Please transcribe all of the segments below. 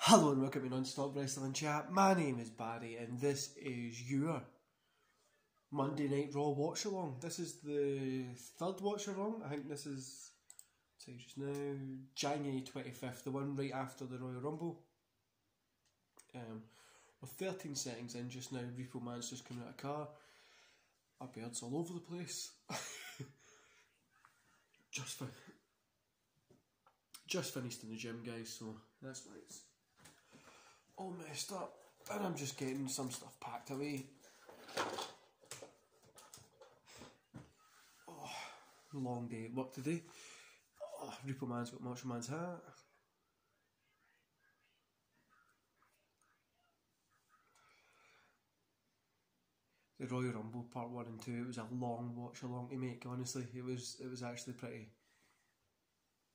Hello and welcome to Non-Stop Wrestling Chat. My name is Barry and this is your Monday Night Raw watch along. This is the third watch along. I think this is say just now January twenty fifth, the one right after the Royal Rumble. Um, we're thirteen settings in just now. Repo Man's just coming out of car. Our beards all over the place. just fin- just finished in the gym, guys. So that's it's all messed up. And I'm just getting some stuff packed away. Oh, long day at work today. Oh, Repo Man's got Macho Man's hat. The Royal Rumble Part One and Two. It was a long watch along to make. Honestly, it was. It was actually pretty,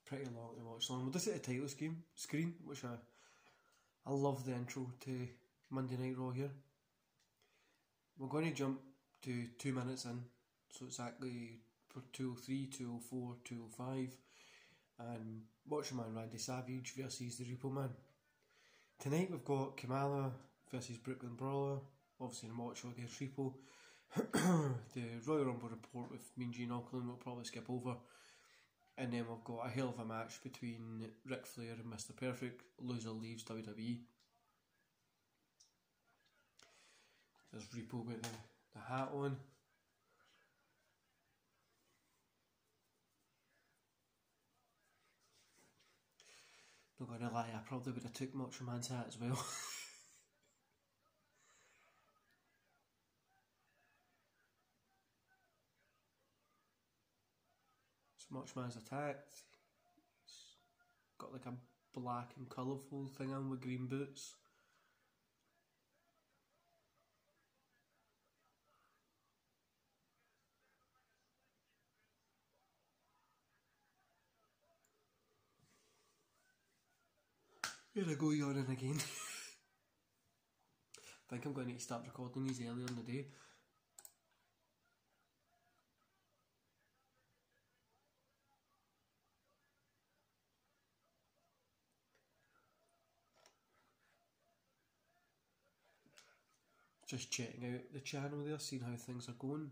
pretty long to watch along. We'll just hit the title scheme screen, which I, I love the intro to Monday Night Raw here. We're going to jump to two minutes in, so exactly for 203, 204, 205, and Macho Man Randy Savage versus the Repo Man. Tonight we've got Kamala versus Brooklyn Brawler, obviously the Macho against Repo. the Royal Rumble report with Mean Gene we'll probably skip over. And then we've got a hell of a match between Ric Flair and Mr. Perfect. Loser leaves WWE. There's Repo with the, the hat on. Not gonna lie, I probably would have took Macho Man's hat as well. so Macho Man's attacked. He's got like a black and colourful thing on with green boots. Here I go yawning again. I think I'm going to to start recording these earlier in the day. Just checking out the channel there, seeing how things are going.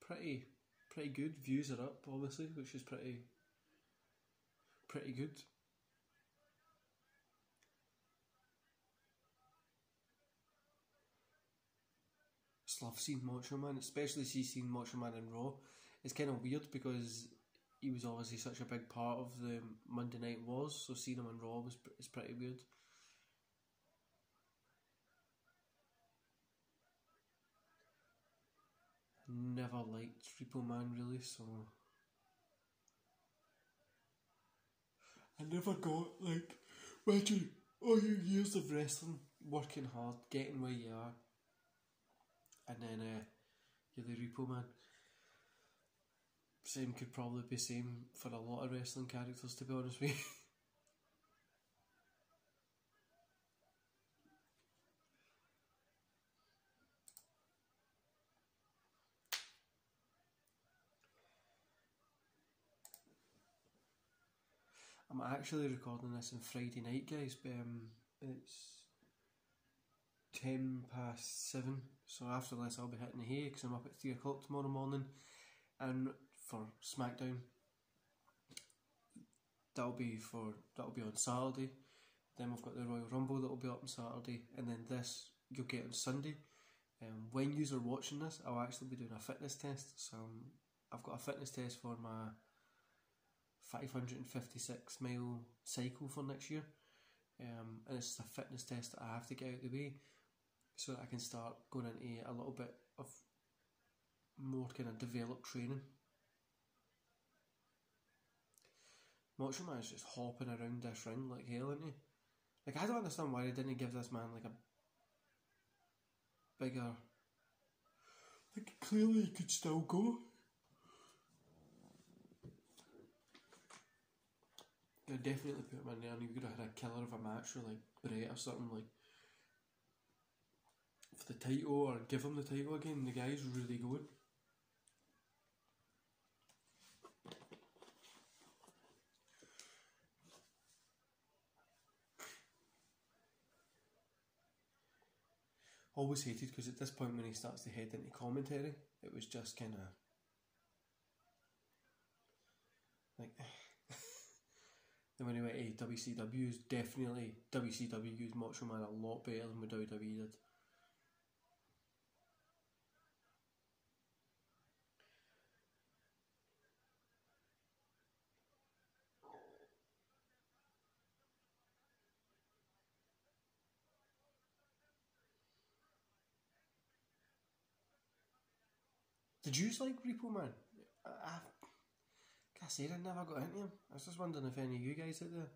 Pretty, pretty good. Views are up, obviously, which is pretty, pretty good. Just love seeing Macho Man, especially seeing Macho Man in Raw. It's kind of weird because he was obviously such a big part of the Monday Night Wars, so seeing him in Raw was is pretty weird. Never liked Repo Man really, so I never got like imagine all your years of wrestling, working hard, getting where you are, and then uh, you're the Repo Man. Same could probably be same for a lot of wrestling characters, to be honest with you. I'm actually recording this on Friday night, guys. But, um, it's ten past seven, so after this I'll be hitting the hay because I'm up at three o'clock tomorrow morning, and for SmackDown. That'll be for that'll be on Saturday. Then we've got the Royal Rumble that'll be up on Saturday, and then this you'll get on Sunday. Um, when you are watching this, I'll actually be doing a fitness test. So um, I've got a fitness test for my 556 mile cycle for next year. Um, and it's a fitness test that I have to get out of the way so that I can start going into a little bit of more kind of developed training. Macho is just hopping around this ring like hell, isn't he? Like, I don't understand why they didn't give this man like a bigger. Like, clearly he could still go. I definitely put him in there, and could have had a killer of a match with like Brett or something like for the title or give him the title again. The guy's really good. Always hated because at this point when he starts to head into commentary, it was just kind of like then eh, when he went to WCW, is definitely WCW used Macho Man a lot better than what WWE did. Did you like Repo Man? I, Say I never got into him. I was just wondering if any of you guys out there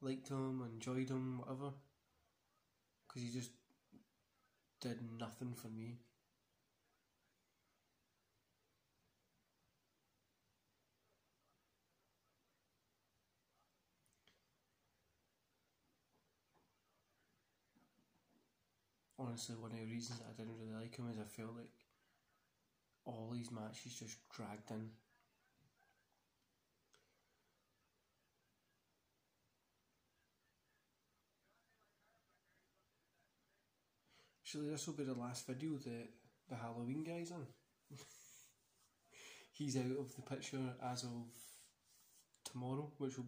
liked him, enjoyed him, whatever. Because he just did nothing for me. Honestly, one of the reasons I didn't really like him is I felt like all these matches just dragged in. Actually, this will be the last video that the Halloween guy's on. He's out of the picture as of tomorrow, which will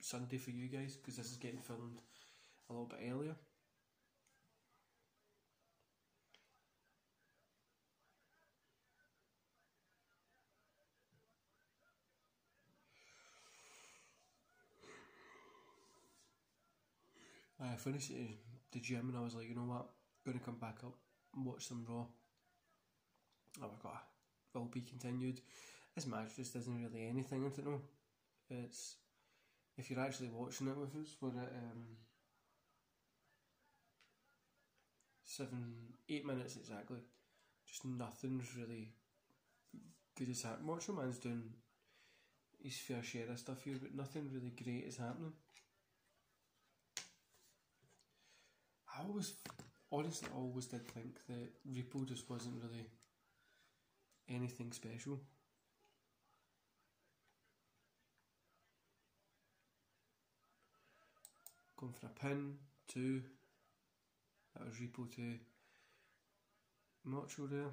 Sunday for you guys because this is getting filmed a little bit earlier. I finished the gym and I was like, you know what, I'm gonna come back up and watch some Raw. Oh my god, will be continued. This match just isn't really anything, I don't know. It's if you're actually watching it with us, we're at um, seven, eight minutes exactly. Just nothing's really good as happening. Macho Man's doing his fair share of stuff here, but nothing really great is happening. I always, honestly, always did think that Repo just wasn't really anything special. Going for a pin, two. That was Repo to Macho there.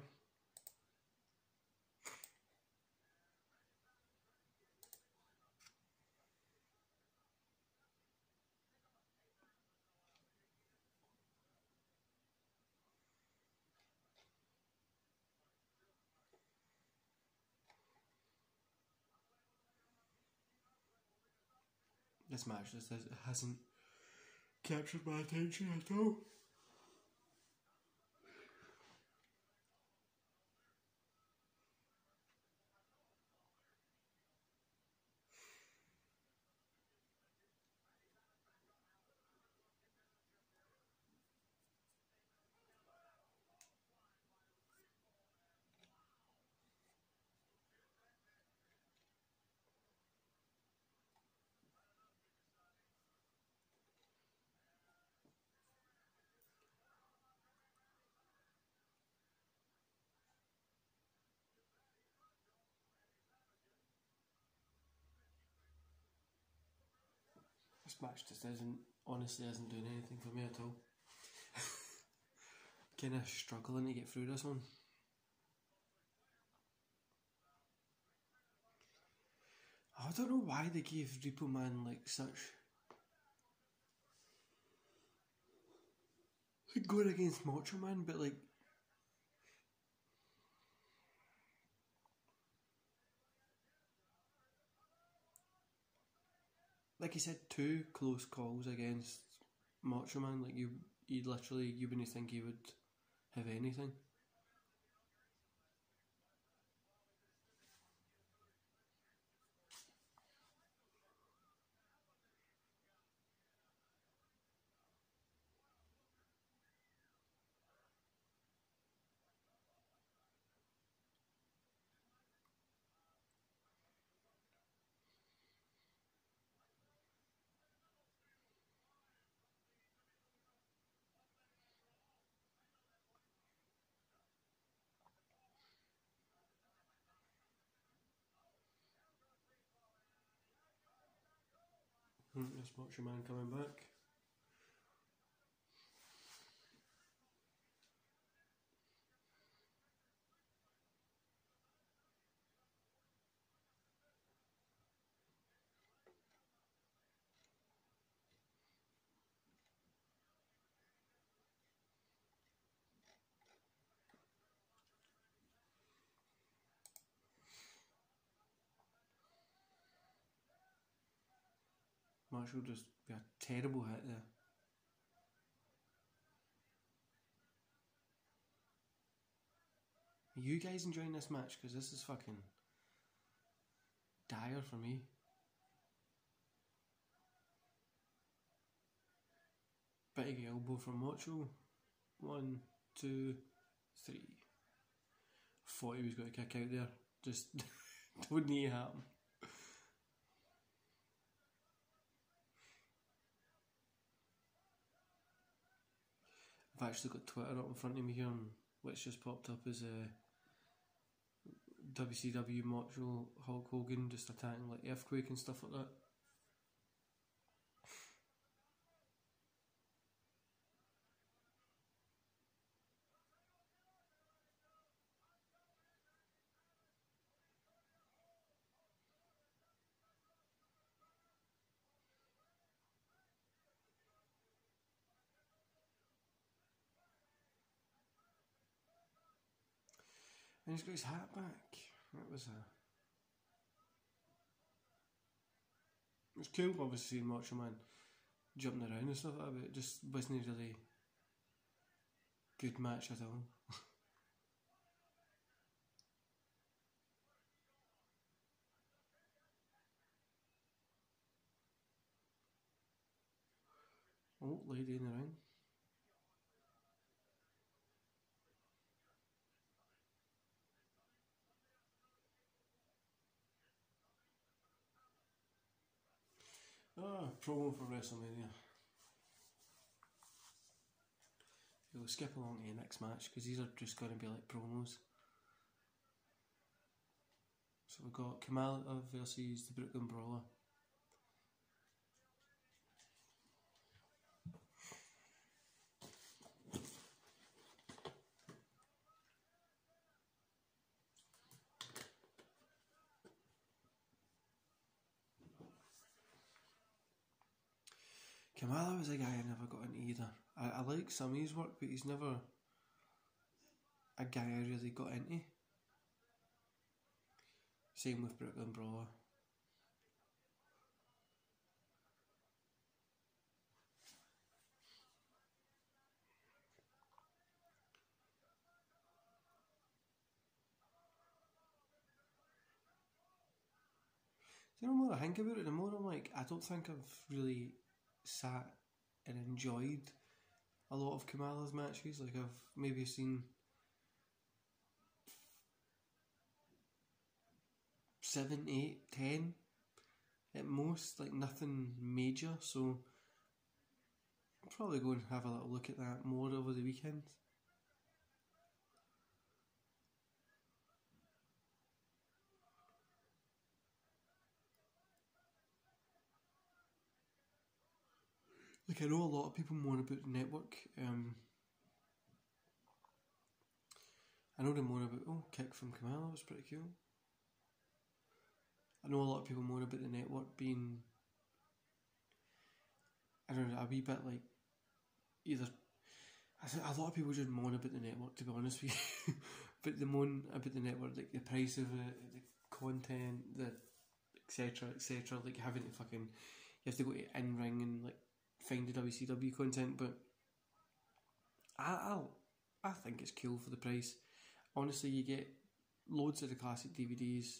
This match just hasn't captured my attention at all. This match just isn't, honestly, isn't doing anything for me at all. kind of struggling to get through this one. I don't know why they gave Repo Man like such. Like going against Macho Man, but like. Like he said, two close calls against Macho Man. Like you, you literally, you wouldn't think he would have anything. Hmm, This Macho Man coming back. Marshall just be a terrible hit there. Are you guys enjoying this match? Because this is fucking dire for me. Big elbow from Macho. One, two, three. Thought he was going to kick out there. Just wouldn't happen. I've actually got Twitter up in front of me here, and just popped up as uh, a WCW Macho Hulk Hogan just attacking like Earthquake and stuff like that. And he's got his hat back. That was a. It was cool, obviously, seeing Macho Man jumping around and stuff like that, but it just wasn't really good match at all. oh, lady in the ring. Ah, promo for WrestleMania. We'll skip along to the next match because these are just going to be like promos. So we've got Kamala versus the Brooklyn Brawler. Kamala was a guy I never got into either. I, I like some of his work, but he's never a guy I really got into. Same with Brooklyn Brawler. Know more I think about it, the more I'm like, I don't think I've really sat and enjoyed a lot of Kamala's matches. Like I've maybe seen seven, eight, ten at most, like nothing major. So I'll probably go and have a little look at that more over the weekend. Like I know a lot of people moan about the network. Um, I know they moan about oh kick from Kamala was pretty cool. I know a lot of people moan about the network being I don't know a wee bit like either I think a lot of people just moan about the network to be honest with you. but the moan about the network like the price of it, the content, the etc. etc. Like having to fucking you have to go to in ring and like find the WCW content, but I I'll, I think it's cool for the price. Honestly, you get loads of the classic DVDs.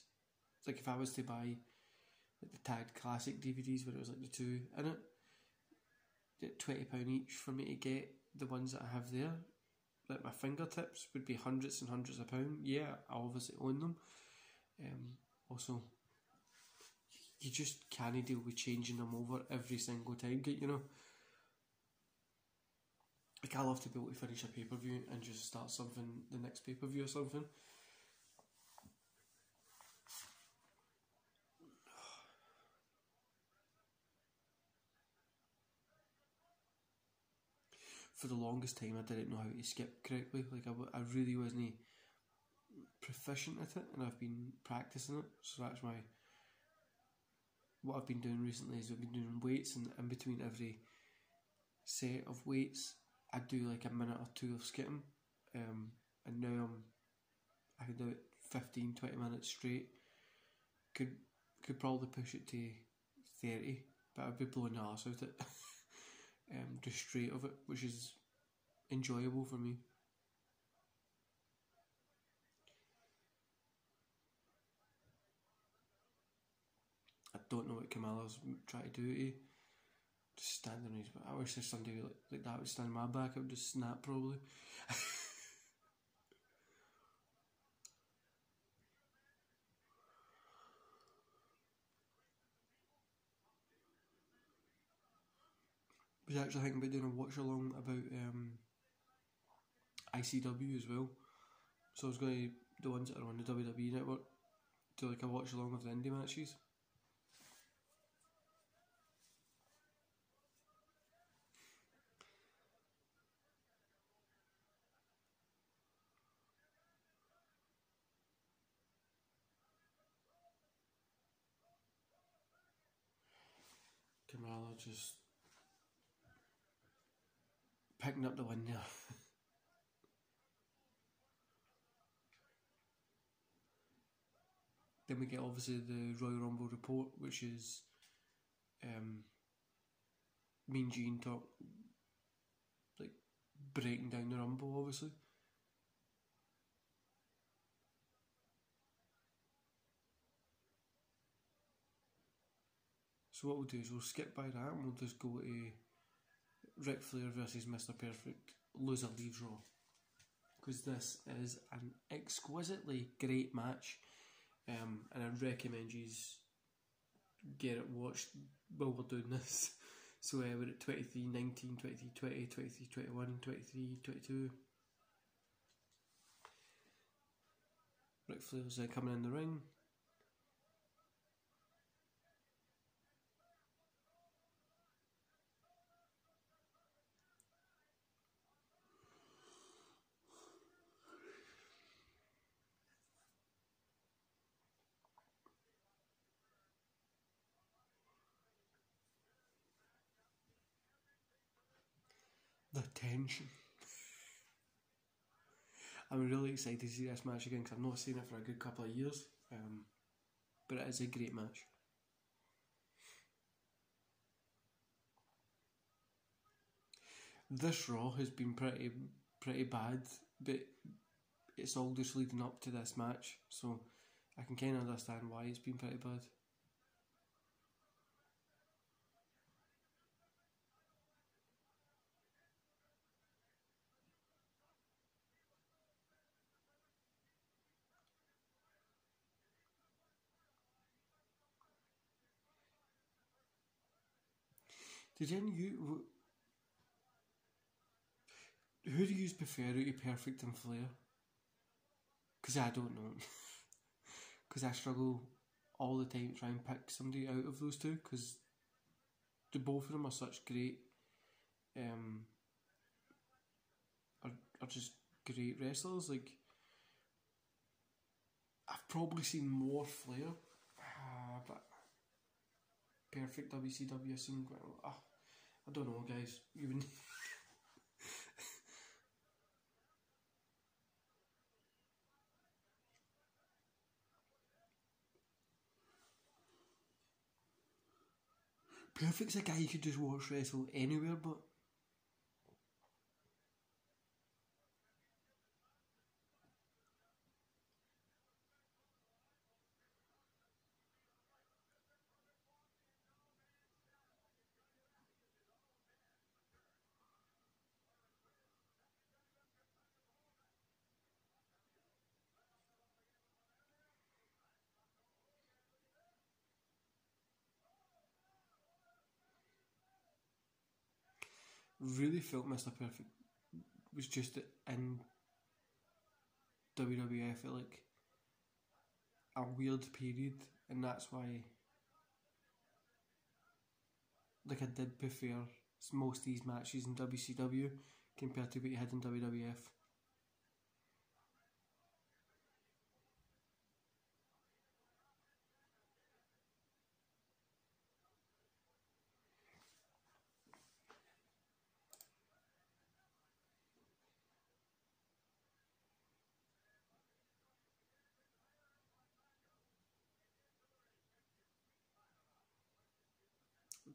Like if I was to buy like the tagged classic DVDs where it was like the two in it, at twenty pound each for me to get the ones that I have there. Like my fingertips would be hundreds and hundreds of pound. Yeah, I obviously own them. Um, also, you just can't deal with changing them over every single time, you know. Like I love to be able to finish a pay per view and just start something the next pay per view or something. For the longest time, I didn't know how to skip correctly. Like I, I really wasn't proficient at it, and I've been practicing it. So that's why what I've been doing recently is I've been doing weights and in between every set of weights I do like a minute or two of skipping um, and now I'm I can do it 15 20 minutes straight could could probably push it to 30 but I'd be blowing the arse out it, um, just straight of it, which is enjoyable for me. Don't know what Kamala's trying to do to just stand on his back. I wish there's somebody like, like that would stand on my back, I would just snap probably. was actually thinking about doing a watch along about um, ICW as well. So I was going to the ones that are on the WWE network do like a watch along of the indie matches. Kamala just picking up the win there. then we get obviously the Royal Rumble report, which is um, Mean Gene talk like breaking down the Rumble, obviously. So what we'll do is we'll skip by that and we'll just go to Ric Flair versus Mr. Perfect, loser leaves Raw. Because this is an exquisitely great match, um, and I recommend you get it watched while we're doing this. So uh, we're at 23, 19, 23, 20, 23, 21, 23, 22. Ric Flair's uh, coming in the ring. the tension. I'm really excited to see this match again because I've not seen it for a good couple of years. Um, but it is a great match. This Raw has been pretty pretty bad, but it's all just leading up to this match, so I can kind of understand why it's been pretty bad. Did any you who do you prefer out of Perfect and Flair? Because I don't know. Because I struggle all the time to try and pick somebody out of those two. Because the both of them are such great, um, are are just great wrestlers. Like I've probably seen more Flair, perfect WCW lot. Oh, I don't know, guys. You would. Perfect's a guy you could just watch wrestle anywhere, but really felt Mr. Perfect was just in WWF at like a weird period, and that's why, like, I did prefer most of these matches in WCW compared to what you had in WWF.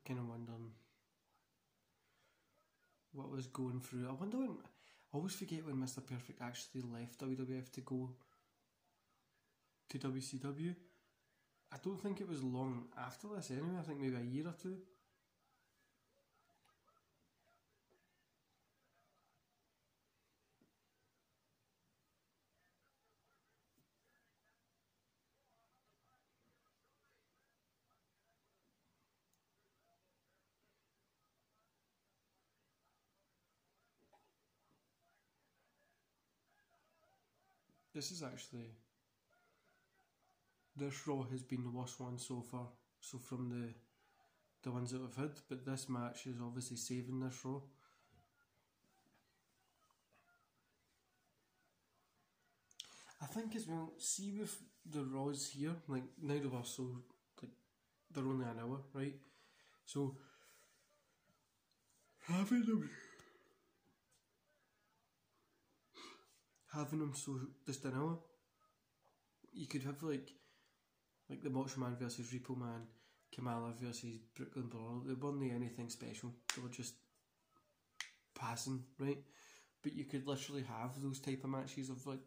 Kind of wondering what was going through. I wonder when. I always forget when Mr. Perfect actually left WWF to go to WCW. I don't think it was long after this anyway. I think maybe a year or two. This is actually this Raw has been the worst one so far. So from the the ones that we've had, but this match is obviously saving this Raw. I think as well. See with the Raws here, like now they are so like they're only an hour, right? So having them having them so just an hour, you could have like like the Macho Man versus Repo Man, Kamala versus Brooklyn Brawler. They weren't anything special. They were just passing, right? But you could literally have those type of matches of like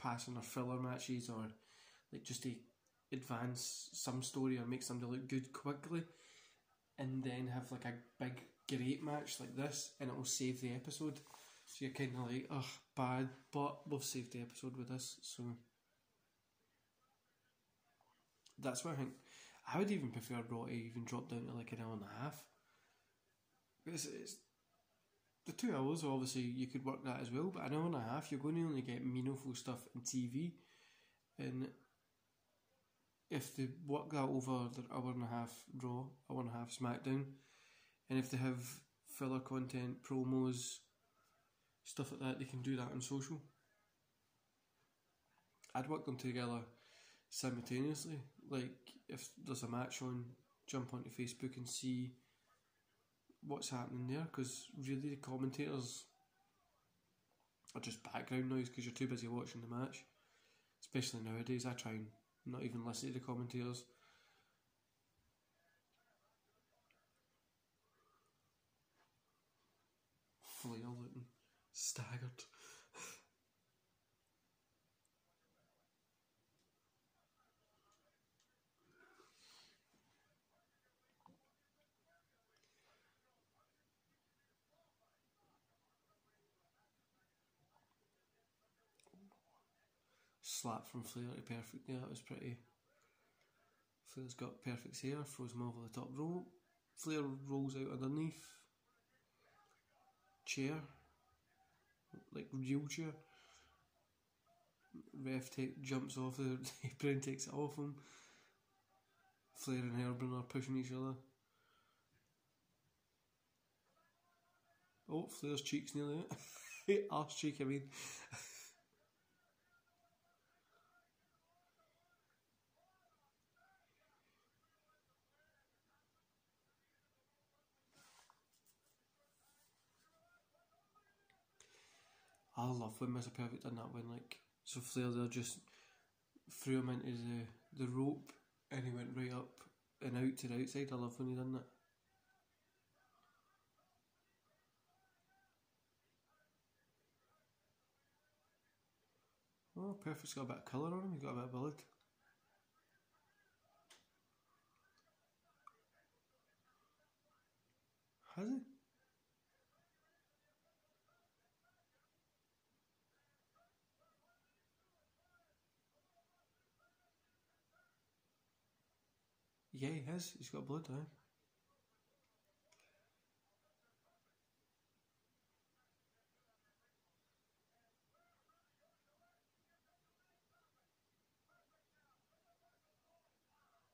passing or filler matches or like just to advance some story or make somebody look good quickly and then have like a big great match like this and it will save the episode. So you're kind of like, ugh, bad, but we've saved the episode with this, so that's why I think I would even prefer Raw even drop down to like an hour and a half. It's, it's the two hours, obviously, you could work that as well, but an hour and a half, you're going to only get meaningful stuff in TV, and if they work that over the hour and a half Raw, hour and a half SmackDown, and if they have filler content, promos, stuff like that, they can do that on social. I'd work them together simultaneously. Like if there's a match on, jump onto Facebook and see what's happening there. Because really, the commentators are just background noise because you're too busy watching the match. Especially nowadays, I try and not even listen to the commentators. Flair looking staggered. Slap from Flair to perfect. Yeah, that was pretty. Flair's got perfect hair, throws him over the top rope. Flair rolls out underneath. Chair like real chair. Ref take, jumps off the apron, takes it off him. Flair and Herman are pushing each other. Oh, Flair's cheeks nearly out. Arse cheek, I mean. I love when Mr. Perfect done that when like so Flair there just threw him into the, the rope and he went right up and out to the outside. I love when he done that. Oh, Perfect's got a bit of colour on him, he's got a bit of blood. Has he? Yeah, he has. He's got blood, on him.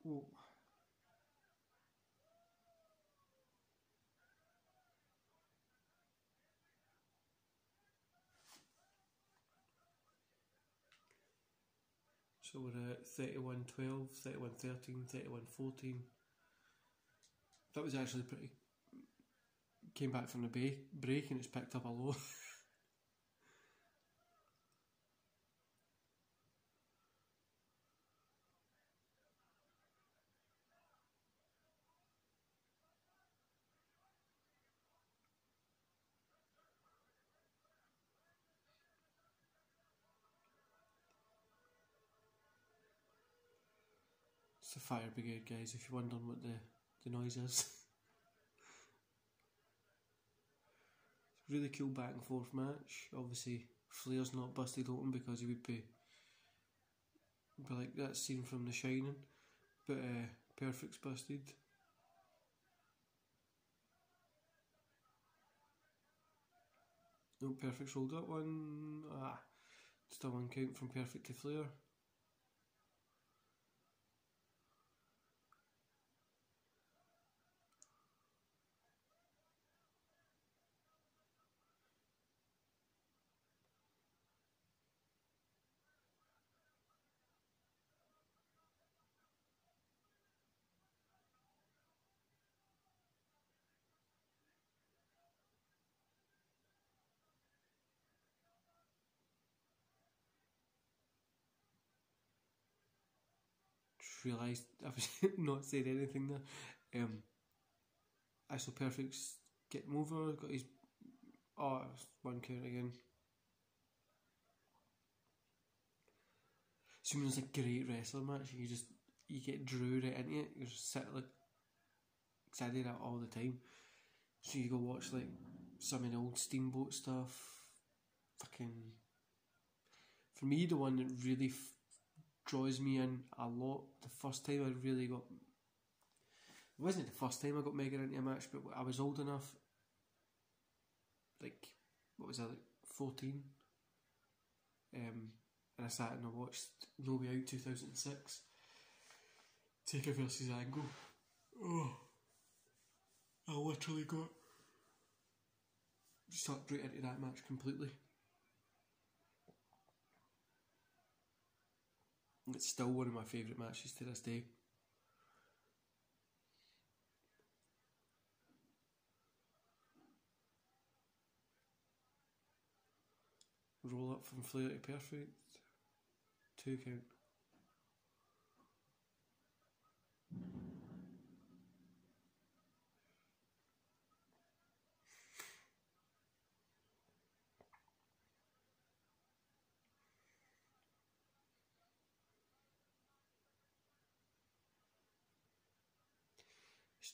Oh. So we're at 31 12, 31 13, 31 14. That was actually pretty. Came back from the break, and it's picked up a low. It's the fire brigade guys. If you're wondering what the the noise is. really cool back and forth match. Obviously, Flair's not busted open because he would be, be like that scene from The Shining, but uh, Perfect's busted. No, Perfect's rolled up one. Ah, still one count from Perfect to Flair. Realised I was not saying anything there. Um, I saw Perfect's getting over, got his. Oh, one count again. It's a great wrestler match, you just you get drew right into it. You're just sitting like, cause I that all the time. So you go watch like some of the old Steamboat stuff. Fucking. For me, the one that really f- draws me in a lot. The first time I really got. It wasn't the first time I got mega into a match, but I was old enough. Like, what was I, like 14? Um, and I sat and I watched No Way Out 2006. Taker versus Angle. Oh, I literally got sucked right into that match completely. It's still one of my favourite matches to this day. Roll up from Flair to perfect. Two count.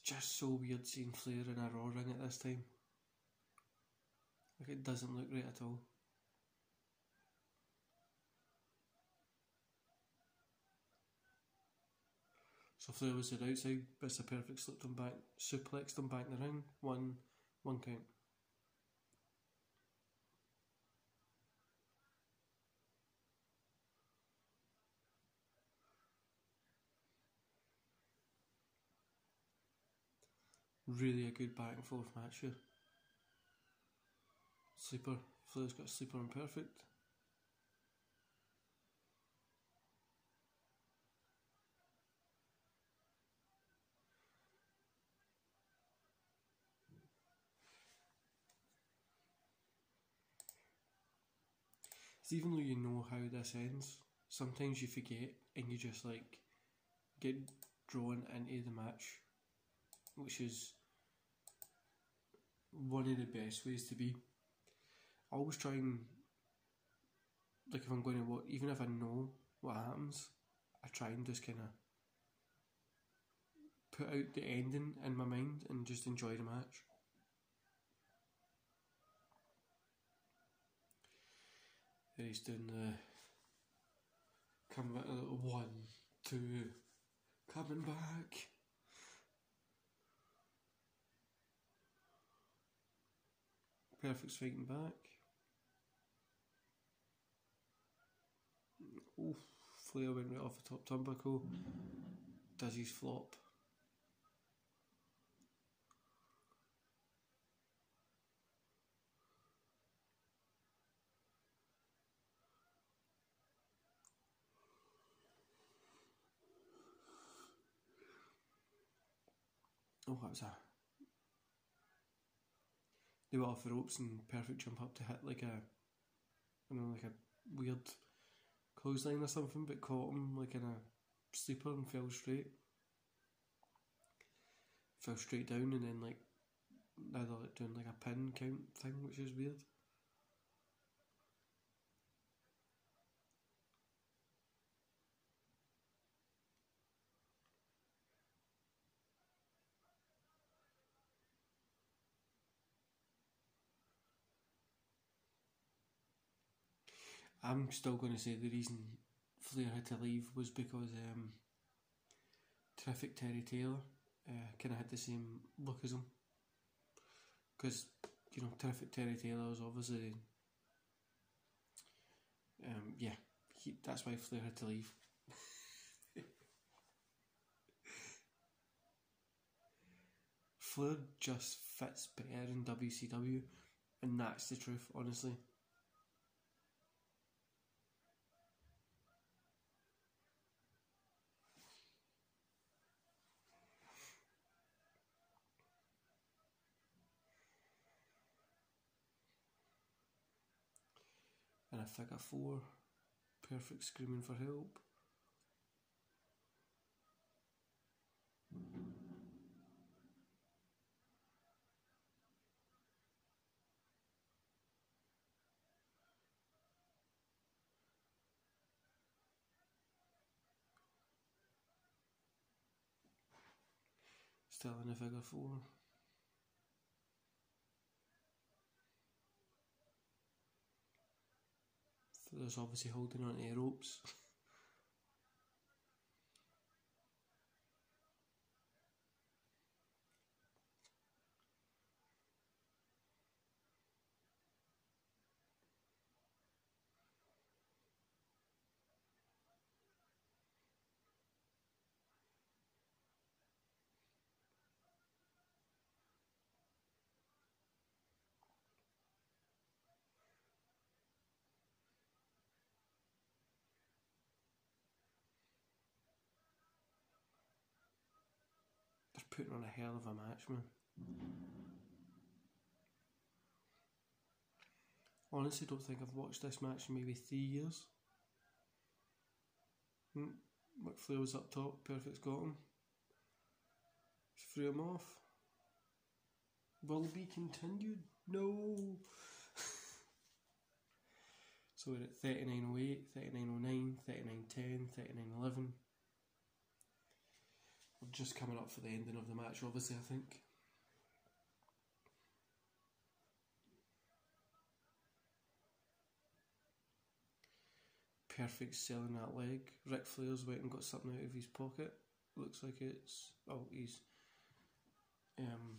Just so weird seeing Flair in a Raw ring at this time. Like it doesn't look right at all. So Flair was the outside, Mr. Perfect slipped him back, suplexed him back in the ring, one one count. Really a good back and forth match here. Sleeper. Flair's got sleeper and perfect. Even though you know how this ends, sometimes you forget and you just like get drawn into the match, which is one of the best ways to be. I always try and like if I'm going to watch, even if I know what happens, I try and just kind of put out the ending in my mind and just enjoy the match. There he's doing the øh, coming back øh, one, two, coming back. Perfect's fighting back. Oof, Flair went right off the top turnbuckle. Does his flop. Oh, that was a. They went off the ropes and perfect jump up to hit like a, I don't know, like a weird clothesline or something, but caught him like in a sleeper and fell straight. Fell straight down and then like now they're like doing like a pin count thing, which is weird. I'm still going to say the reason Flair had to leave was because um, Terrific Terry Taylor uh, kind of had the same look as him. Because, you know, Terrific Terry Taylor was obviously. Um, yeah, he, that's why Flair had to leave. Flair just fits better in WCW, and that's the truth, honestly. And a figure four, perfect screaming for help. Still in a figure four. There's obviously holding on to the ropes. Putting on a hell of a match, man. Honestly, don't think I've watched this match in maybe three years. Hmm. Ric Flair was up top, Perfect's got him. Just threw him off. Will be continued? No. so we're at 3908, 3909, 3910, 3911. We're just coming up for the ending of the match, obviously, I think. Perfect selling that leg. Ric Flair's went and got something out of his pocket. Looks like it's oh he's um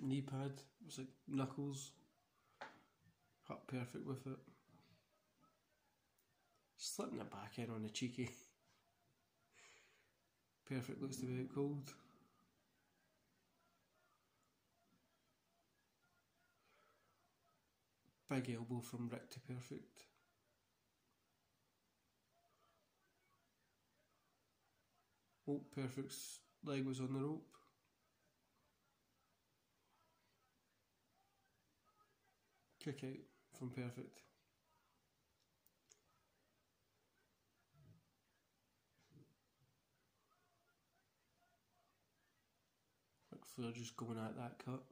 knee pad. It's like knuckles. Hut perfect with it. Slipping it back in on the cheeky. Perfect looks to be out cold. Big elbow from Ric to Perfect. Oh, Perfect's leg was on the rope. Kick out from Perfect. Flair just going at that cut.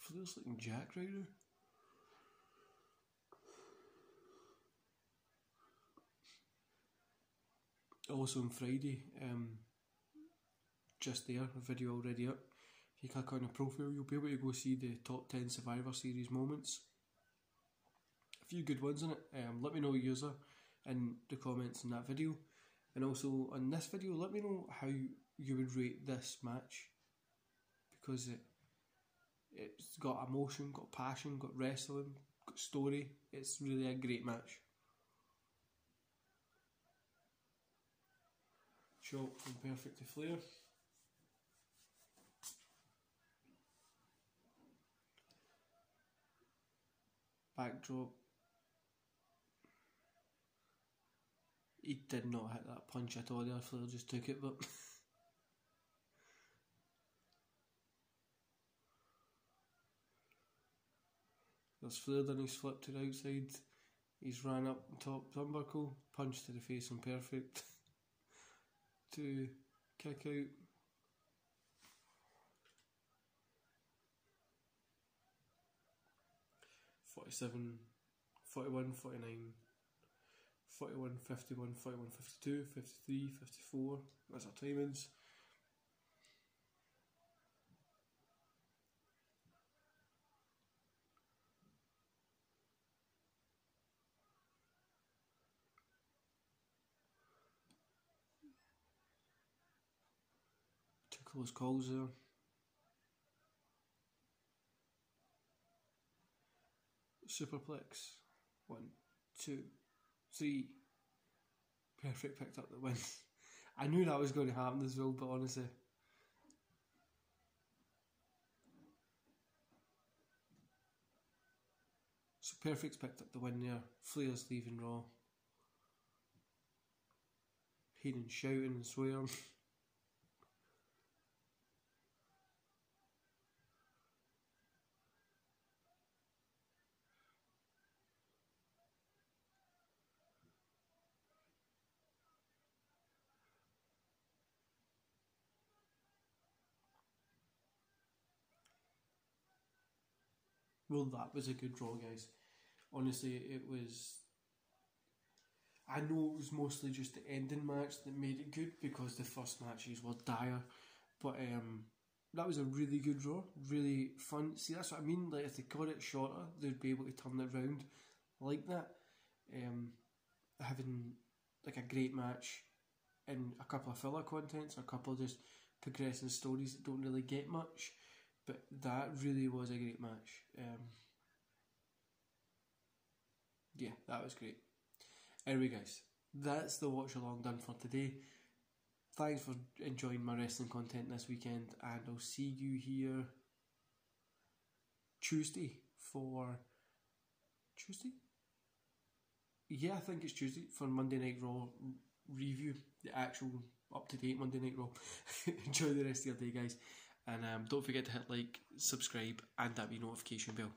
Flair's looking Jack Ryder. Also on Friday, um, just there, video already up. You click on the profile, you'll be able to go see the top 10 Survivor Series moments. A few good ones in it. Um, let me know your user in the comments in that video. And also on this video, let me know how you would rate this match because it it's got emotion, got passion, got wrestling, got story. It's really a great match. Shot from Perfect to Flair. Backdrop. He did not hit that punch at all there. Flair just took it, but. There's Flair done his flip to the outside. He's ran up top turnbuckle, punch to the face and perfect. to kick out. Forty-seven, forty-one, forty-nine, 41, 51, 41, 52, 53, 54. That's our timings. Two close calls there. Superplex. One, two, three. Perfect picked up the win. I knew that was going to happen as well, but honestly. So Perfect's picked up the win there. Flair's leaving Raw. Heyman shouting and swearing. Well, that was a good draw, guys. Honestly, it was. I know it was mostly just the ending match that made it good because the first matches were dire, but um, that was a really good draw, really fun. See, that's what I mean. Like if they got it shorter, they'd be able to turn it around like that. Um, having like a great match and a couple of filler contents, a couple of just progressing stories that don't really get much but that really was a great match. Um, yeah, that was great. Anyway, guys, that's the watch along done for today. Thanks for enjoying my wrestling content this weekend, and I'll see you here Tuesday for Tuesday. Yeah, I think it's Tuesday for Monday Night Raw review, the actual up to date Monday Night Raw. Enjoy the rest of your day, guys. And um, don't forget to hit like, subscribe, and that wee notification bell.